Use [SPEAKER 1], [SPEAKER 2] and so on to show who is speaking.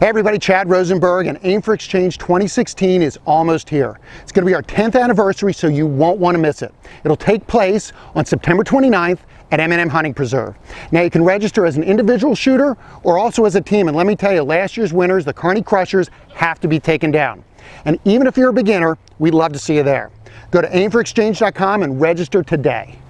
[SPEAKER 1] Hey everybody, Chad Rosenberg and Aim for Exchange 2016 is almost here. It's going to be our 10th anniversary, so you won't want to miss it. It'll take place on September 29th at M&M Hunting Preserve. Now you can register as an individual shooter or also as a team, and let me tell you, last year's winners, the Carnie Crushers, have to be taken down. And even if you're a beginner, we'd love to see you there. Go to aimforexchange.com and register today.